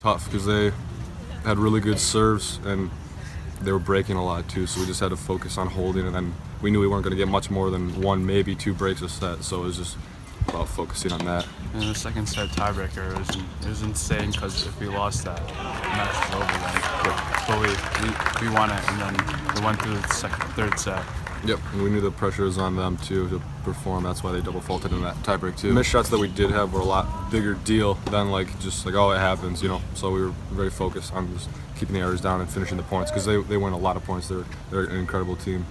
Tough because they had really good serves and they were breaking a lot too. So we just had to focus on holding, and then we knew we weren't going to get much more than one, maybe two breaks a set. So it was just about focusing on that. And the second set tiebreaker was, it was insane because if we lost that, match was over then. But we, we, we won it, and then we went through the second, third set. Yep, and we knew the pressure was on them too to perform. That's why they double faulted in that tiebreak too. Missed shots that we did have were a lot bigger deal than like just like oh it happens, you know. So we were very focused on just keeping the errors down and finishing the points because they, they win a lot of points. They're they're an incredible team.